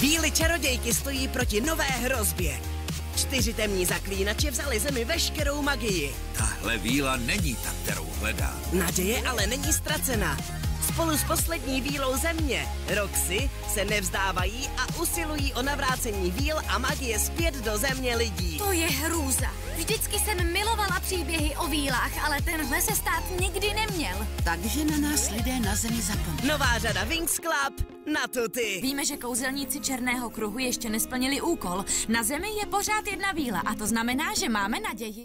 Víly čarodějky stojí proti nové hrozbě. Čtyři temní zaklínače vzali zemi veškerou magii. Tahle víla není ta, kterou hledám. Naděje ale není ztracena. Spolu s poslední vílou země, Roxy, se nevzdávají a usilují o navrácení víl a magie zpět do země lidí. To je hrůza. Vždycky jsem milovala příběhy o vílách, ale tenhle se stát nikdy neměl. Takže na nás lidé na zemi zapomněli. Nová řada Wings Club na tuty. Víme, že kouzelníci Černého kruhu ještě nesplnili úkol. Na zemi je pořád jedna víla a to znamená, že máme naději.